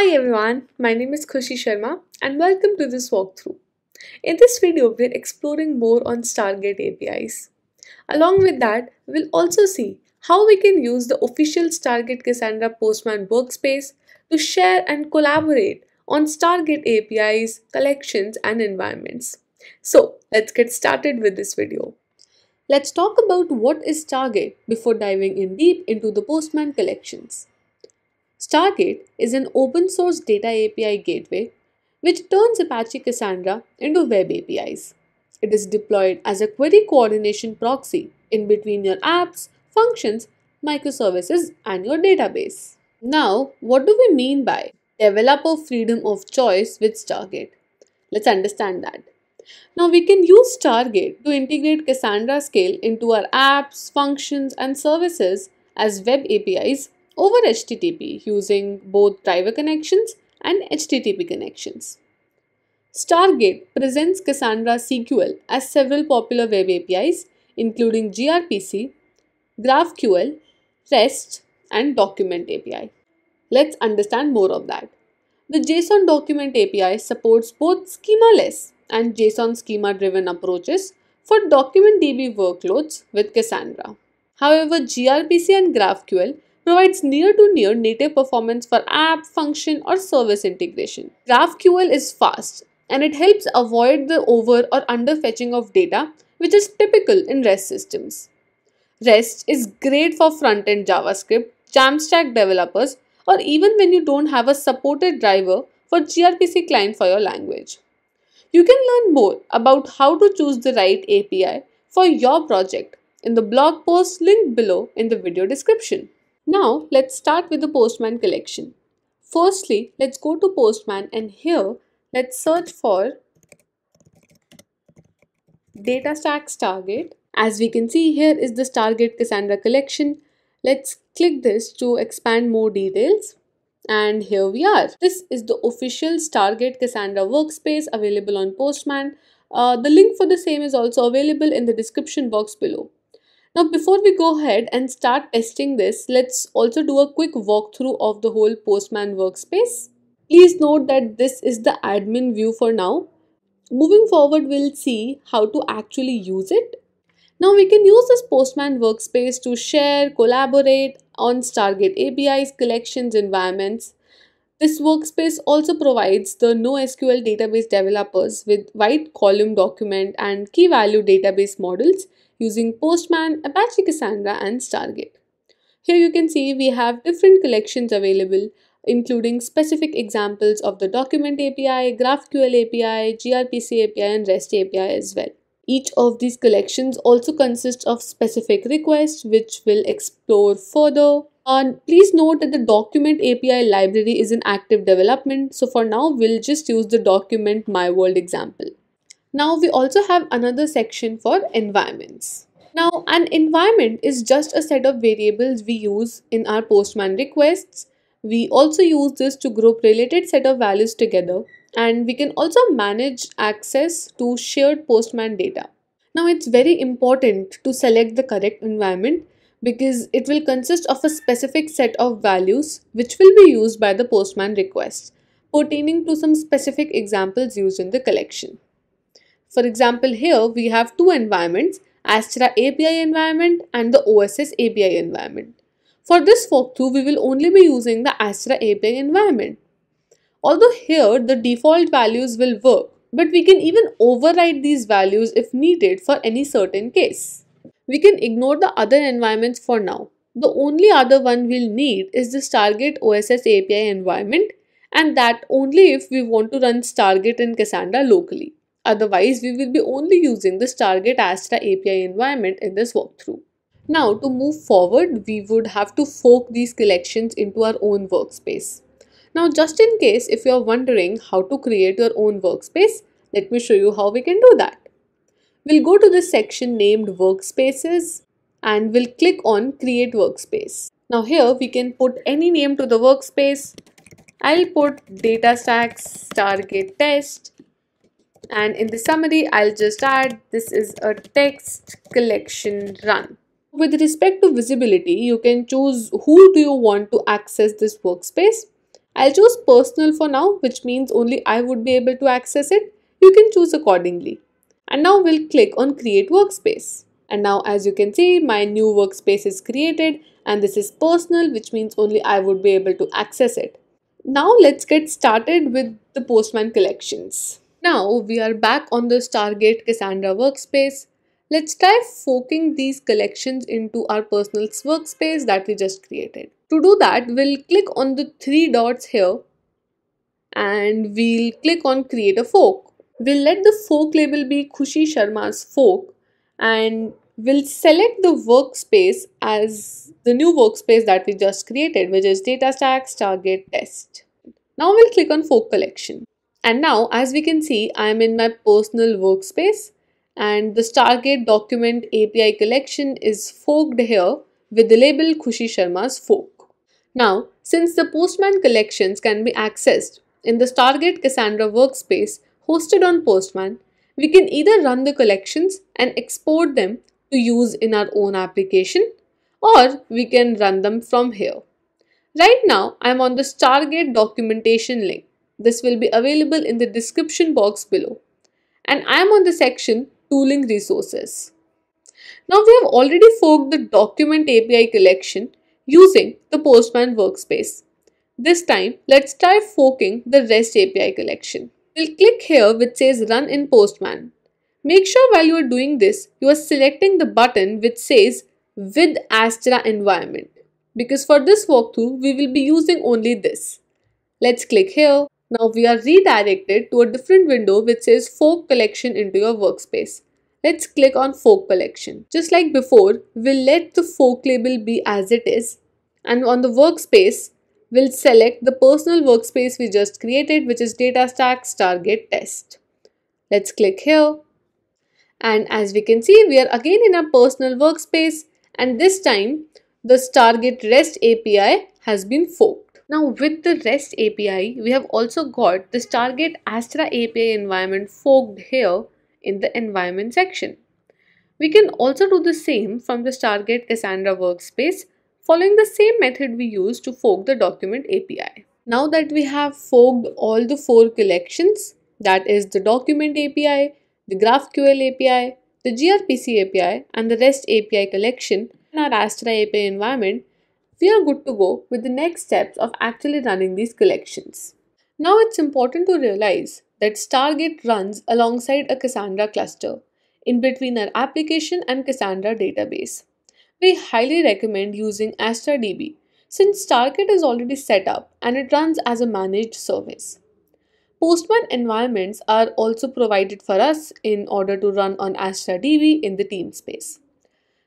Hi everyone, my name is Khushi Sharma and welcome to this walkthrough. In this video, we're exploring more on Stargate APIs. Along with that, we'll also see how we can use the official Stargate Cassandra Postman workspace to share and collaborate on Stargate APIs, collections, and environments. So let's get started with this video. Let's talk about what is Stargate before diving in deep into the Postman collections. Stargate is an open source data API gateway which turns Apache Cassandra into web APIs. It is deployed as a query coordination proxy in between your apps, functions, microservices, and your database. Now, what do we mean by developer freedom of choice with Stargate? Let's understand that. Now, we can use Stargate to integrate Cassandra Scale into our apps, functions, and services as web APIs over HTTP using both driver connections and HTTP connections. Stargate presents Cassandra CQL as several popular web APIs including gRPC, GraphQL, REST, and Document API. Let's understand more of that. The JSON Document API supports both schemaless and JSON schema driven approaches for DocumentDB workloads with Cassandra. However, gRPC and GraphQL provides near to near native performance for app, function, or service integration. GraphQL is fast and it helps avoid the over or under fetching of data, which is typical in REST systems. REST is great for front end JavaScript, Jamstack developers, or even when you don't have a supported driver for gRPC client for your language. You can learn more about how to choose the right API for your project in the blog post linked below in the video description. Now let's start with the Postman collection. Firstly, let's go to Postman and here let's search for DataStax Stargate. As we can see here is the Stargate Cassandra collection. Let's click this to expand more details. And here we are. This is the official Stargate Cassandra workspace available on Postman. Uh, the link for the same is also available in the description box below. Now before we go ahead and start testing this, let's also do a quick walkthrough of the whole Postman workspace. Please note that this is the admin view for now. Moving forward, we'll see how to actually use it. Now we can use this Postman workspace to share, collaborate on Stargate APIs, collections, environments. This workspace also provides the NoSQL database developers with wide column document and key value database models using Postman, Apache Cassandra, and Stargate. Here you can see we have different collections available including specific examples of the Document API, GraphQL API, gRPC API, and REST API as well. Each of these collections also consists of specific requests which we'll explore further. And please note that the document API library is in active development. So for now, we'll just use the document my world example. Now we also have another section for environments. Now an environment is just a set of variables we use in our postman requests. We also use this to group related set of values together and we can also manage access to shared postman data. Now it's very important to select the correct environment because it will consist of a specific set of values which will be used by the postman request pertaining to some specific examples used in the collection. For example, here we have two environments, Astra API environment and the OSS API environment. For this walkthrough, we will only be using the Astra API environment. Although here the default values will work, but we can even override these values if needed for any certain case. We can ignore the other environments for now. The only other one we'll need is the Stargate OSS API environment and that only if we want to run Stargate and Cassandra locally. Otherwise, we will be only using the Stargate Astra API environment in this walkthrough. Now, to move forward, we would have to fork these collections into our own workspace. Now, just in case if you're wondering how to create your own workspace, let me show you how we can do that. We'll go to the section named Workspaces and we'll click on Create Workspace. Now here we can put any name to the workspace. I'll put DataStax Stargate Test and in the summary I'll just add this is a text collection run. With respect to visibility, you can choose who do you want to access this workspace. I'll choose personal for now, which means only I would be able to access it. You can choose accordingly. And now we'll click on create workspace. And now as you can see, my new workspace is created and this is personal, which means only I would be able to access it. Now let's get started with the Postman collections. Now we are back on the Stargate Cassandra workspace. Let's try forking these collections into our personal workspace that we just created. To do that, we'll click on the three dots here and we'll click on create a fork. We'll let the fork label be Khushi Sharma's fork and we'll select the workspace as the new workspace that we just created which is DataStax Stargate Test. Now we'll click on fork collection. And now as we can see I'm in my personal workspace and the Stargate document API collection is forked here with the label Khushi Sharma's fork. Now, since the Postman collections can be accessed in the Stargate Cassandra workspace hosted on Postman, we can either run the collections and export them to use in our own application or we can run them from here. Right now, I'm on the Stargate documentation link. This will be available in the description box below. And I'm on the section Tooling Resources. Now we have already forked the document API collection using the Postman workspace. This time, let's try forking the REST API collection. We'll click here which says Run in Postman. Make sure while you are doing this, you are selecting the button which says with Astra environment because for this walkthrough, we will be using only this. Let's click here. Now we are redirected to a different window which says fork collection into your workspace. Let's click on fork collection. Just like before, we'll let the fork label be as it is and on the workspace, we'll select the personal workspace we just created which is DataStax Stargate Test. Let's click here and as we can see, we are again in our personal workspace and this time the Stargate REST API has been forked. Now with the REST API, we have also got the Stargate Astra API environment forked here in the environment section. We can also do the same from the Stargate Cassandra workspace following the same method we used to fork the document API. Now that we have forked all the four collections, that is the document API, the GraphQL API, the gRPC API, and the REST API collection in our Astra API environment, we are good to go with the next steps of actually running these collections. Now it's important to realize that Stargate runs alongside a Cassandra cluster in between our application and Cassandra database. We highly recommend using AstraDB since Stargate is already set up and it runs as a managed service. Postman environments are also provided for us in order to run on AstraDB in the team space.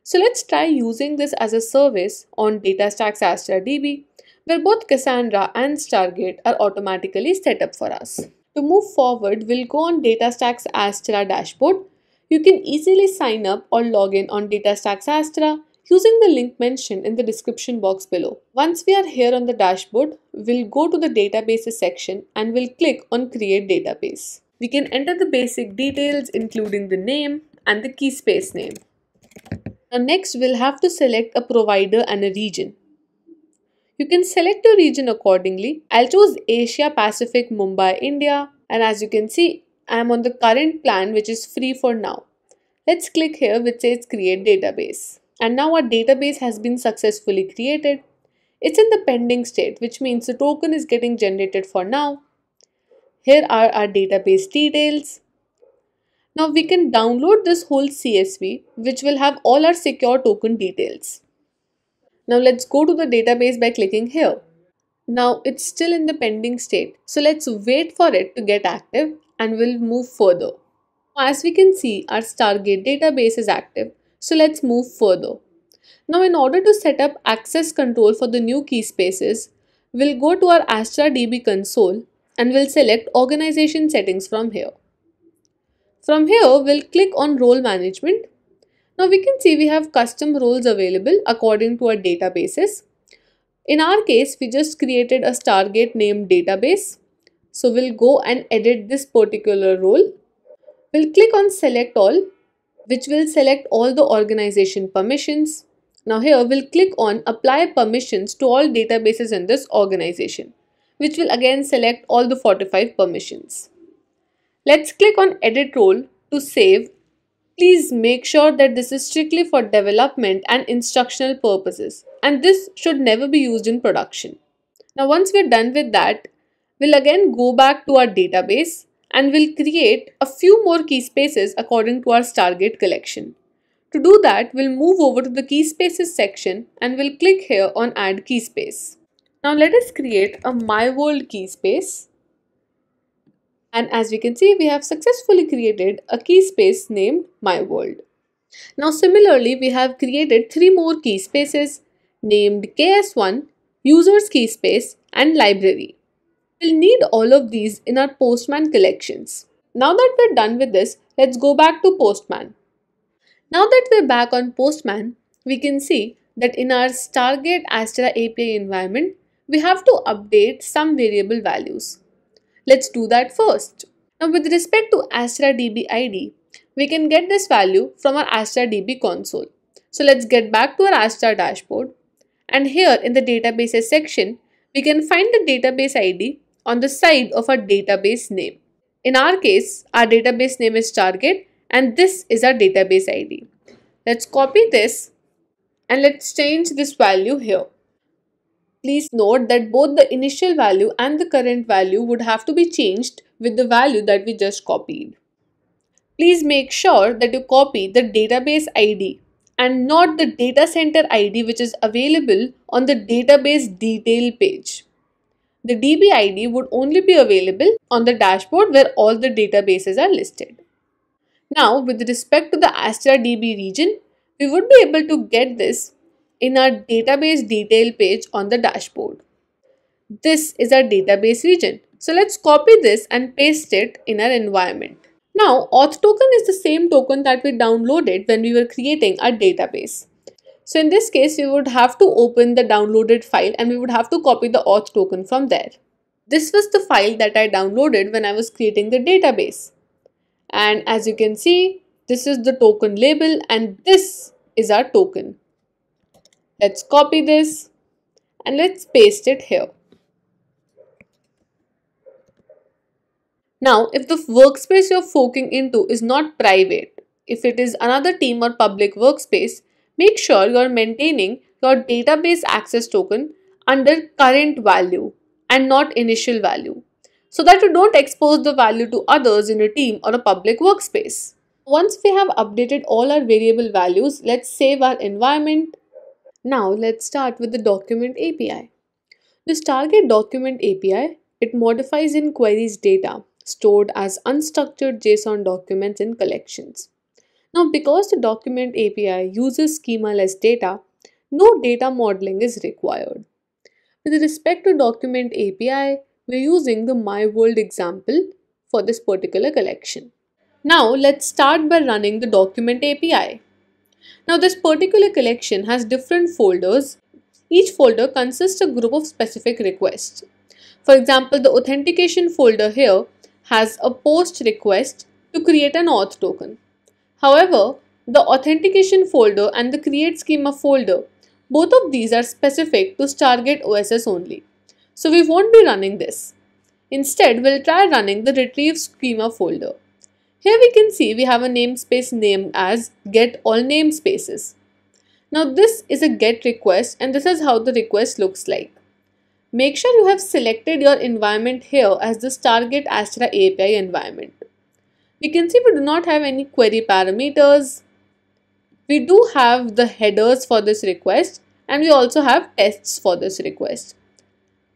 So let's try using this as a service on DataStax AstraDB where both Cassandra and Stargate are automatically set up for us. To move forward, we'll go on DataStax Astra dashboard. You can easily sign up or log in on DataStax Astra using the link mentioned in the description box below. Once we are here on the dashboard, we'll go to the databases section and we'll click on create database. We can enter the basic details including the name and the key space name. Now next we'll have to select a provider and a region. You can select a region accordingly. I'll choose Asia Pacific Mumbai India and as you can see I am on the current plan which is free for now. Let's click here which says create database and now our database has been successfully created. It's in the pending state, which means the token is getting generated for now. Here are our database details. Now we can download this whole CSV, which will have all our secure token details. Now let's go to the database by clicking here. Now it's still in the pending state, so let's wait for it to get active and we'll move further. As we can see, our Stargate database is active so let's move further. Now in order to set up access control for the new key spaces, we'll go to our Astra DB console and we'll select organization settings from here. From here, we'll click on role management. Now we can see we have custom roles available according to our databases. In our case, we just created a Stargate named database. So we'll go and edit this particular role. We'll click on select all which will select all the organization permissions. Now here we'll click on apply permissions to all databases in this organization, which will again select all the 45 permissions. Let's click on edit role to save. Please make sure that this is strictly for development and instructional purposes and this should never be used in production. Now once we're done with that, we'll again go back to our database and we'll create a few more key spaces according to our Stargate collection. To do that, we'll move over to the key spaces section and we'll click here on add key space. Now let us create a my world key space. And as we can see, we have successfully created a key space named my world. Now similarly, we have created three more key spaces named KS1, users key space and library. We'll need all of these in our Postman collections. Now that we're done with this, let's go back to Postman. Now that we're back on Postman, we can see that in our Stargate Astra API environment, we have to update some variable values. Let's do that first. Now with respect to Astra DB ID, we can get this value from our Astra DB console. So let's get back to our Astra dashboard. And here in the databases section, we can find the database ID on the side of our database name. In our case, our database name is Stargate and this is our database ID. Let's copy this and let's change this value here. Please note that both the initial value and the current value would have to be changed with the value that we just copied. Please make sure that you copy the database ID and not the data center ID which is available on the database detail page. The DB ID would only be available on the dashboard where all the databases are listed. Now, with respect to the Astra DB region, we would be able to get this in our database detail page on the dashboard. This is our database region. So let's copy this and paste it in our environment. Now, auth token is the same token that we downloaded when we were creating our database. So in this case, we would have to open the downloaded file and we would have to copy the auth token from there. This was the file that I downloaded when I was creating the database. And as you can see, this is the token label and this is our token. Let's copy this and let's paste it here. Now, if the workspace you're forking into is not private, if it is another team or public workspace, make sure you're maintaining your database access token under current value and not initial value so that you don't expose the value to others in a team or a public workspace. Once we have updated all our variable values, let's save our environment. Now let's start with the document API. The Stargate document API, it modifies and queries data stored as unstructured JSON documents in collections. Now because the document API uses schemaless data, no data modeling is required. With respect to document API, we're using the My World example for this particular collection. Now let's start by running the document API. Now this particular collection has different folders. Each folder consists a group of specific requests. For example, the authentication folder here has a post request to create an auth token. However, the authentication folder and the create schema folder, both of these are specific to Stargate OSS only. So we won't be running this. Instead, we'll try running the retrieve schema folder. Here we can see we have a namespace named as get all namespaces. Now this is a get request and this is how the request looks like. Make sure you have selected your environment here as the Stargate Astra API environment. We can see we do not have any query parameters. We do have the headers for this request and we also have tests for this request.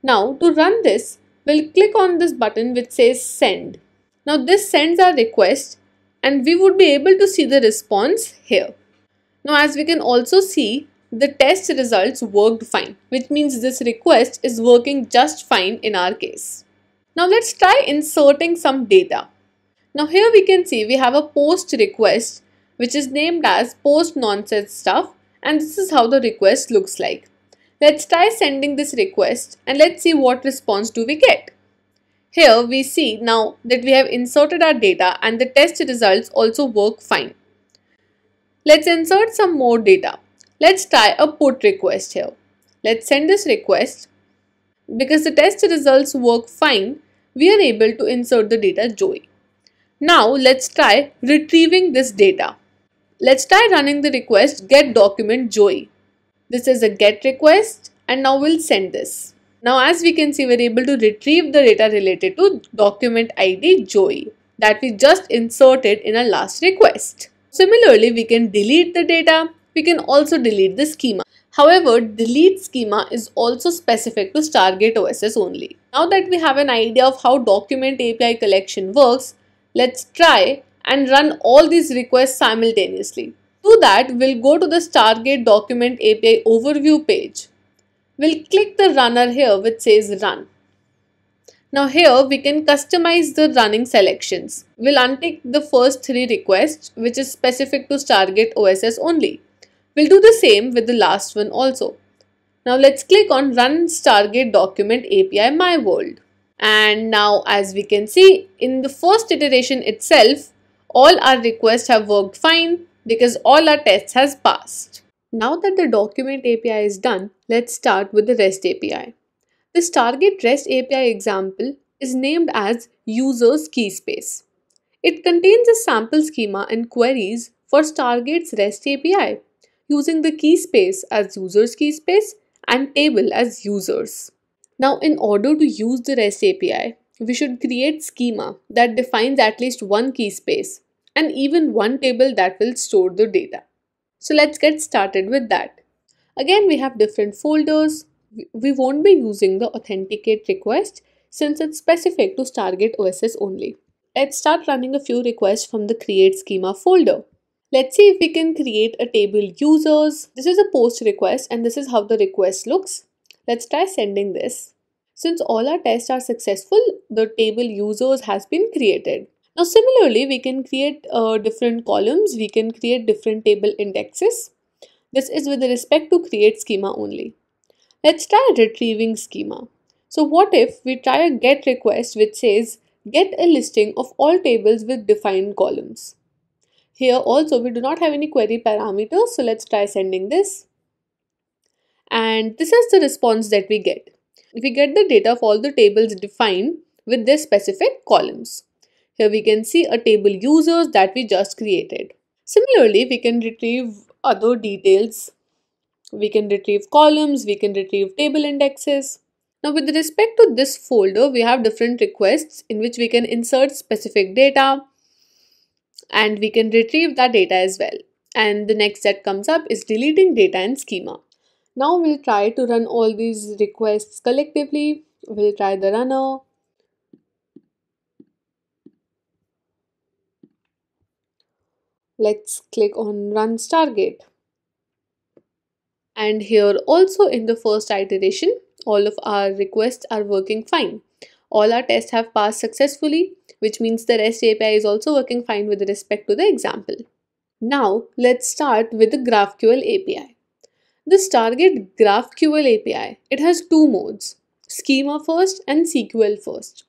Now to run this, we'll click on this button which says send. Now this sends our request and we would be able to see the response here. Now as we can also see, the test results worked fine, which means this request is working just fine in our case. Now let's try inserting some data. Now here we can see we have a post request which is named as post nonsense stuff and this is how the request looks like. Let's try sending this request and let's see what response do we get. Here we see now that we have inserted our data and the test results also work fine. Let's insert some more data. Let's try a put request here. Let's send this request. because the test results work fine, we are able to insert the data Joey. Now let's try retrieving this data. Let's try running the request get document Joey. This is a get request and now we'll send this. Now as we can see we're able to retrieve the data related to document ID Joey that we just inserted in our last request. Similarly we can delete the data, we can also delete the schema. However, delete schema is also specific to Stargate OSS only. Now that we have an idea of how document API collection works, let's try and run all these requests simultaneously. To that, we'll go to the Stargate document API overview page. We'll click the runner here which says run. Now here we can customize the running selections. We'll untick the first three requests which is specific to Stargate OSS only. We'll do the same with the last one also. Now let's click on Run Stargate Document API My World. And now as we can see, in the first iteration itself, all our requests have worked fine because all our tests has passed. Now that the document API is done, let's start with the REST API. The Stargate REST API example is named as Users Key Space. It contains a sample schema and queries for Stargate's REST API using the key space as users key space and table as users. Now in order to use the REST API, we should create schema that defines at least one key space and even one table that will store the data. So let's get started with that. Again, we have different folders. We won't be using the authenticate request since it's specific to Stargate OSS only. Let's start running a few requests from the create schema folder. Let's see if we can create a table users. This is a post request and this is how the request looks. Let's try sending this. Since all our tests are successful, the table users has been created. Now similarly, we can create uh, different columns. We can create different table indexes. This is with respect to create schema only. Let's try retrieving schema. So what if we try a get request which says get a listing of all tables with defined columns. Here also we do not have any query parameters. So let's try sending this. And this is the response that we get. We get the data of all the tables defined with their specific columns. Here we can see a table users that we just created. Similarly, we can retrieve other details. We can retrieve columns, we can retrieve table indexes. Now with respect to this folder, we have different requests in which we can insert specific data, and we can retrieve that data as well. And the next that comes up is deleting data and schema. Now we'll try to run all these requests collectively. We'll try the runner. Let's click on run Stargate. And here also in the first iteration, all of our requests are working fine. All our tests have passed successfully which means the REST API is also working fine with respect to the example. Now, let's start with the GraphQL API. The Stargate GraphQL API, it has two modes, schema first and CQL first.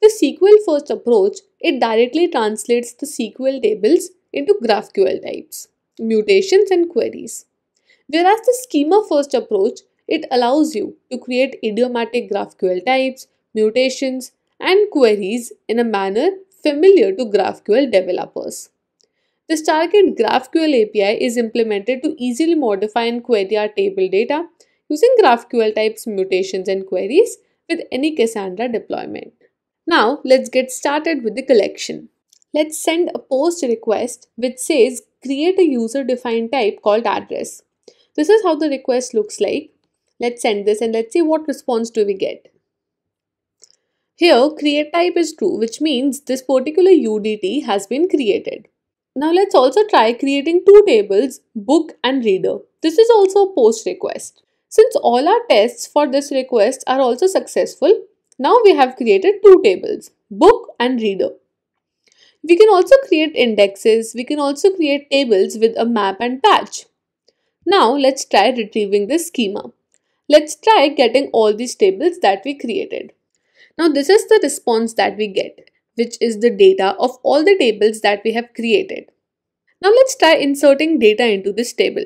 The CQL first approach, it directly translates the CQL tables into GraphQL types, mutations and queries. Whereas the schema first approach, it allows you to create idiomatic GraphQL types, mutations, and queries in a manner familiar to GraphQL developers. The Stargate GraphQL API is implemented to easily modify and query our table data using GraphQL types, mutations, and queries with any Cassandra deployment. Now, let's get started with the collection. Let's send a post request which says create a user defined type called address. This is how the request looks like. Let's send this and let's see what response do we get. Here, create type is true, which means this particular UDT has been created. Now let's also try creating two tables, book and reader. This is also a post request. Since all our tests for this request are also successful, now we have created two tables, book and reader. We can also create indexes, we can also create tables with a map and patch. Now let's try retrieving this schema. Let's try getting all these tables that we created. Now this is the response that we get, which is the data of all the tables that we have created. Now let's try inserting data into this table.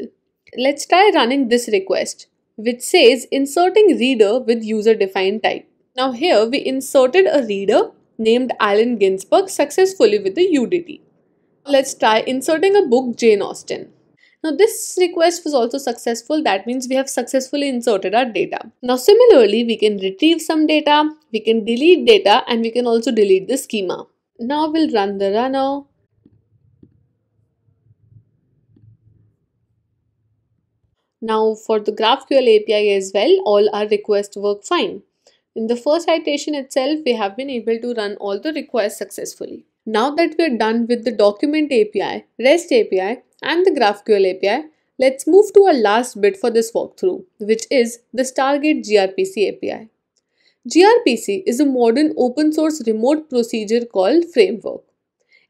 Let's try running this request. which says inserting reader with user defined type. Now here we inserted a reader named Allen Ginsberg successfully with the UDT. Let's try inserting a book Jane Austen. Now this request was also successful. That means we have successfully inserted our data. Now similarly, we can retrieve some data, we can delete data and we can also delete the schema. Now we'll run the runner. Now for the GraphQL API as well, all our requests work fine. In the first iteration itself, we have been able to run all the requests successfully. Now that we're done with the document API, REST API, and the GraphQL API, let's move to our last bit for this walkthrough, which is the Stargate gRPC API. gRPC is a modern open source remote procedure called Framework.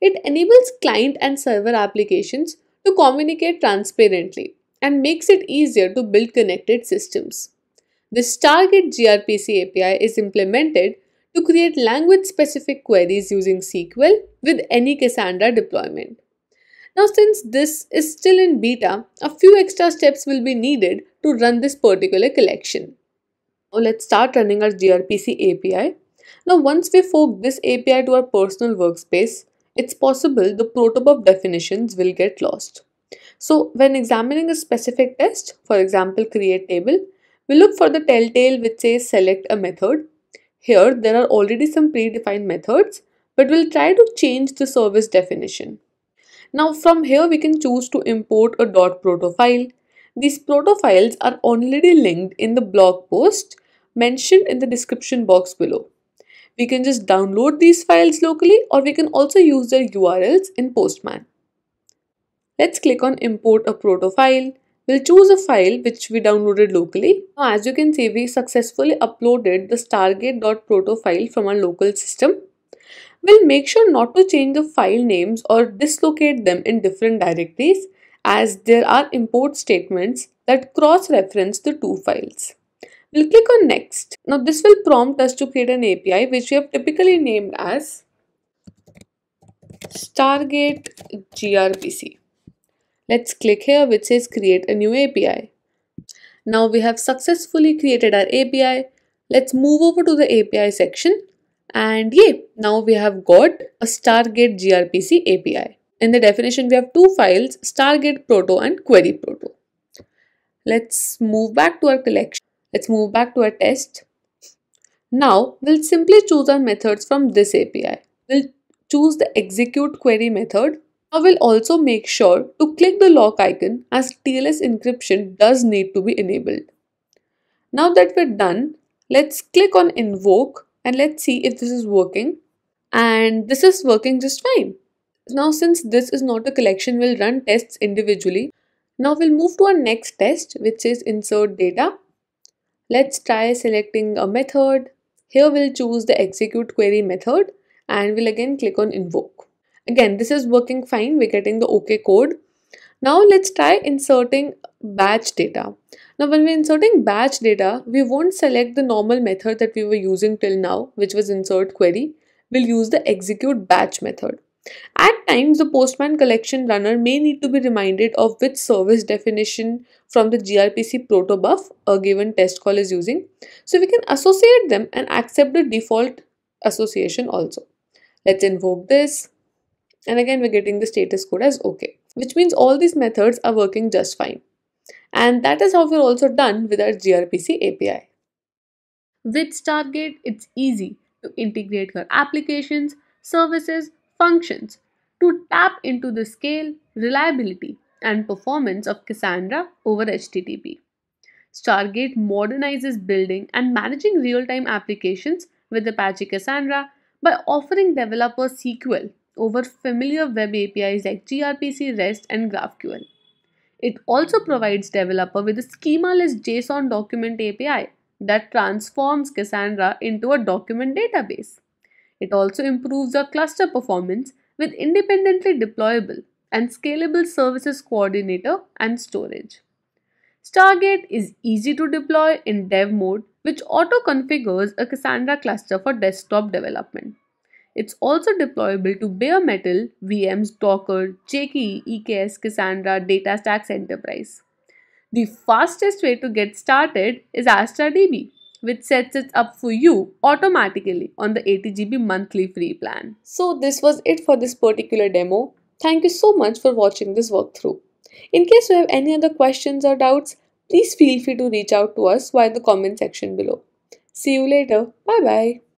It enables client and server applications to communicate transparently and makes it easier to build connected systems. The Stargate gRPC API is implemented to create language specific queries using CQL with any Cassandra deployment. Now since this is still in beta, a few extra steps will be needed to run this particular collection. Now let's start running our gRPC API. Now once we fork this API to our personal workspace, it's possible the protobuf definitions will get lost. So when examining a specific test, for example create table, we look for the telltale which says select a method. Here there are already some predefined methods, but we'll try to change the service definition. Now from here we can choose to import a .proto file. These proto files are already linked in the blog post mentioned in the description box below. We can just download these files locally or we can also use their URLs in Postman. Let's click on import a proto file. We'll choose a file which we downloaded locally. Now as you can see we successfully uploaded the stargate.proto file from our local system. We'll make sure not to change the file names or dislocate them in different directories as there are import statements that cross-reference the two files. We'll click on next. Now this will prompt us to create an API which we have typically named as Stargate gRPC. Let's click here which says create a new API. Now we have successfully created our API. Let's move over to the API section and yeah, now we have got a Stargate gRPC API. In the definition, we have two files, Stargate Proto and Query Proto. Let's move back to our collection. Let's move back to our test. Now, we'll simply choose our methods from this API. We'll choose the execute query method. Now we'll also make sure to click the lock icon as TLS encryption does need to be enabled. Now that we're done, let's click on invoke and let's see if this is working and this is working just fine. Now since this is not a collection we'll run tests individually. Now we'll move to our next test which is insert data. Let's try selecting a method. Here we'll choose the execute query method and we'll again click on invoke. Again this is working fine we're getting the OK code. Now let's try inserting batch data. Now when we're inserting batch data, we won't select the normal method that we were using till now, which was insert query. We'll use the execute batch method. At times, the Postman collection runner may need to be reminded of which service definition from the gRPC protobuf a given test call is using. So we can associate them and accept the default association also. Let's invoke this. And again, we're getting the status code as OK, which means all these methods are working just fine. And that is how we're also done with our gRPC API. With Stargate, it's easy to integrate your applications, services, functions to tap into the scale, reliability, and performance of Cassandra over HTTP. Stargate modernizes building and managing real time applications with Apache Cassandra by offering developers CQL over familiar web APIs like gRPC, REST, and GraphQL. It also provides developer with a schemaless JSON document API that transforms Cassandra into a document database. It also improves our cluster performance with independently deployable and scalable services coordinator and storage. Stargate is easy to deploy in dev mode which auto configures a Cassandra cluster for desktop development. It's also deployable to bare metal, VMs, Docker, GKE, EKS, Cassandra, DataStax Enterprise. The fastest way to get started is AstraDB, which sets it up for you automatically on the 80GB monthly free plan. So this was it for this particular demo. Thank you so much for watching this walkthrough. In case you have any other questions or doubts, please feel free to reach out to us via the comment section below. See you later. Bye bye.